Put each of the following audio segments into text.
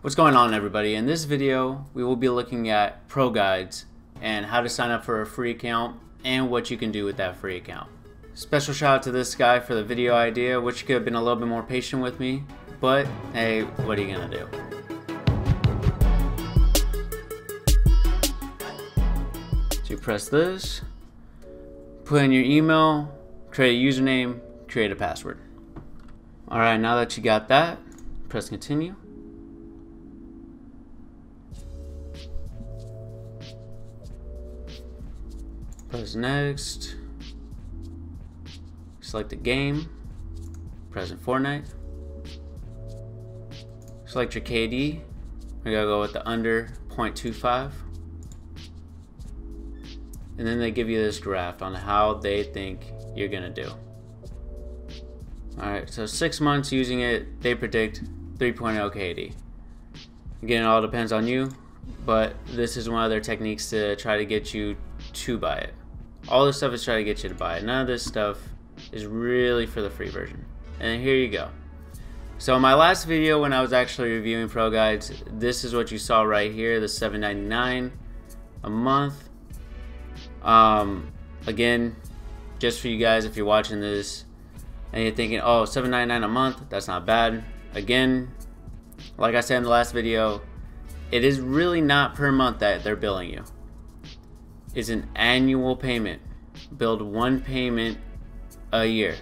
What's going on everybody? In this video we will be looking at pro guides and how to sign up for a free account and what you can do with that free account. Special shout out to this guy for the video idea which could have been a little bit more patient with me but hey what are you gonna do? So you press this, put in your email, create a username, create a password. Alright now that you got that press continue. Press next. Select the game. Present Fortnite. Select your KD. We gotta go with the under 0.25. And then they give you this graph on how they think you're gonna do. Alright, so six months using it, they predict 3.0 KD. Again, it all depends on you, but this is one of their techniques to try to get you to buy it. All this stuff is trying to get you to buy it. None of this stuff is really for the free version. And here you go. So in my last video when I was actually reviewing Pro Guides, this is what you saw right here, the $7.99 a month. Um, again, just for you guys, if you're watching this and you're thinking, oh, $7.99 a month, that's not bad. Again, like I said in the last video, it is really not per month that they're billing you. It's an annual payment. Billed one payment a year,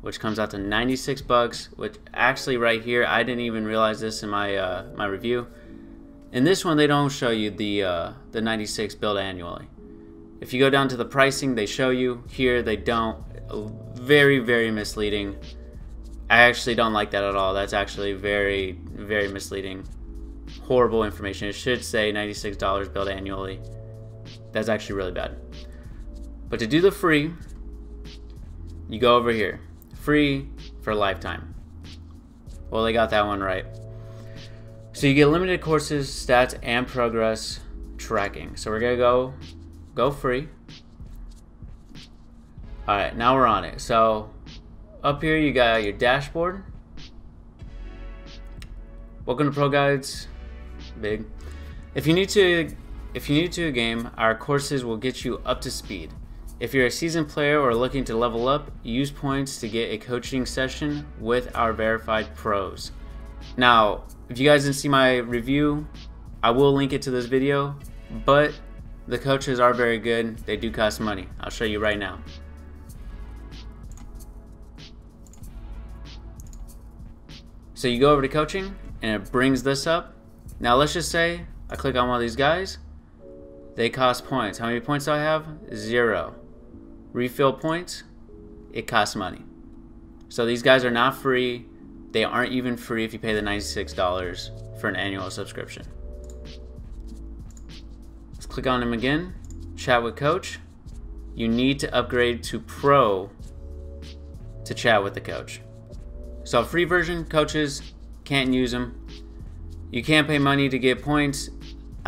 which comes out to 96 bucks. Which actually, right here, I didn't even realize this in my uh, my review. In this one, they don't show you the uh, the 96 billed annually. If you go down to the pricing, they show you. Here, they don't. Very, very misleading. I actually don't like that at all. That's actually very, very misleading. Horrible information. It should say $96 billed annually. That's actually really bad. But to do the free, you go over here. Free for lifetime. Well, they got that one right. So you get limited courses, stats, and progress tracking. So we're gonna go, go free. All right, now we're on it. So up here you got your dashboard. Welcome to Pro Guides. Big. If you need to if you're new to a game, our courses will get you up to speed. If you're a seasoned player or looking to level up, use points to get a coaching session with our verified pros. Now, if you guys didn't see my review, I will link it to this video, but the coaches are very good. They do cost money. I'll show you right now. So you go over to coaching and it brings this up. Now let's just say I click on one of these guys. They cost points. How many points do I have? Zero. Refill points, it costs money. So these guys are not free. They aren't even free if you pay the $96 for an annual subscription. Let's click on them again. Chat with coach. You need to upgrade to pro to chat with the coach. So free version, coaches can't use them. You can't pay money to get points.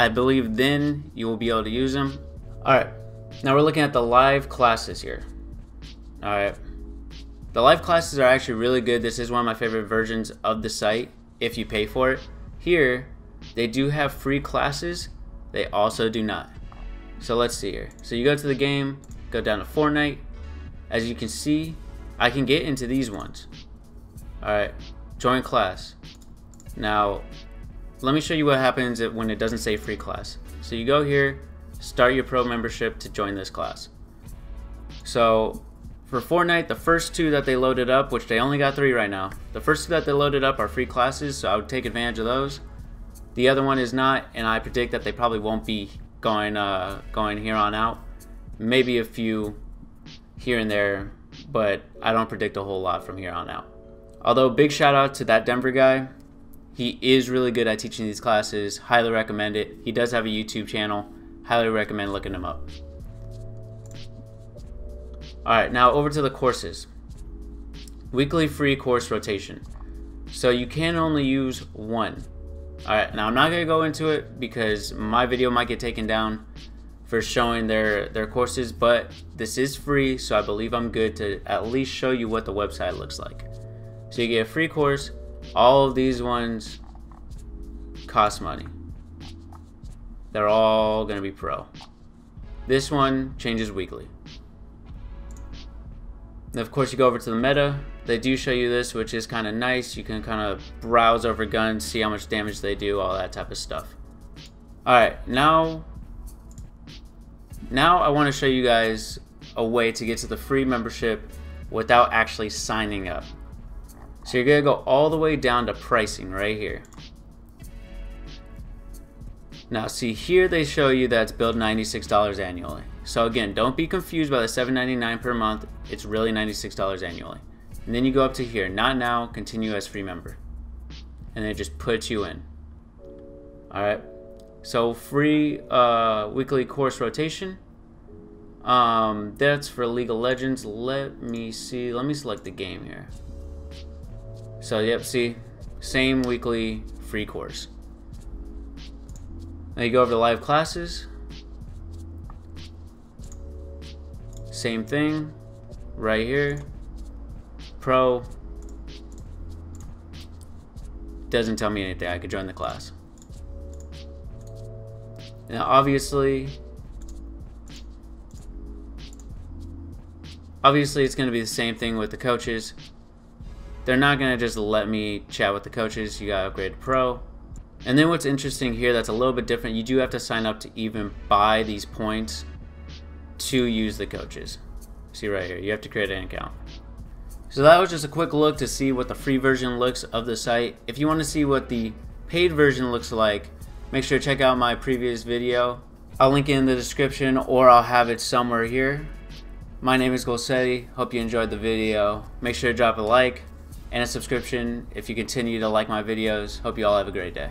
I believe then you will be able to use them. All right, now we're looking at the live classes here. All right, the live classes are actually really good. This is one of my favorite versions of the site if you pay for it. Here, they do have free classes. They also do not. So let's see here. So you go to the game, go down to Fortnite. As you can see, I can get into these ones. Alright, join class. Now, let me show you what happens when it doesn't say free class. So you go here, start your pro membership to join this class. So for Fortnite, the first two that they loaded up, which they only got three right now, the first two that they loaded up are free classes, so I would take advantage of those. The other one is not, and I predict that they probably won't be going uh, going here on out. Maybe a few here and there, but I don't predict a whole lot from here on out. Although big shout out to that Denver guy. He is really good at teaching these classes. Highly recommend it. He does have a YouTube channel. Highly recommend looking him up. Alright, now over to the courses. Weekly free course rotation. So you can only use one. Alright, now I'm not to go into it because my video might get taken down for showing their, their courses, but this is free, so I believe I'm good to at least show you what the website looks like. So you get a free course. All of these ones cost money. They're all going to be pro. This one changes weekly. And of course, you go over to the meta. They do show you this, which is kind of nice. You can kind of browse over guns, see how much damage they do, all that type of stuff. Alright, now, now I want to show you guys a way to get to the free membership without actually signing up. So you're to go all the way down to pricing right here. Now see here they show you that's billed $96 annually. So again, don't be confused by the $7.99 per month. It's really $96 annually. And then you go up to here, not now, continue as free member. And it just puts you in. Alright. So free uh, weekly course rotation. Um, that's for League of Legends. Let me see. Let me select the game here. So yep, see, same weekly free course. Now you go over to live classes. Same thing, right here. Pro. Doesn't tell me anything. I could join the class. Now obviously, obviously it's going to be the same thing with the coaches. They're not going to just let me chat with the coaches. You got to upgrade to pro. And then what's interesting here that's a little bit different, you do have to sign up to even buy these points to use the coaches. See right here, you have to create an account. So that was just a quick look to see what the free version looks of the site. If you want to see what the paid version looks like, make sure to check out my previous video. I'll link it in the description or I'll have it somewhere here. My name is Gulsetti. Hope you enjoyed the video. Make sure to drop a like and a subscription if you continue to like my videos. Hope you all have a great day.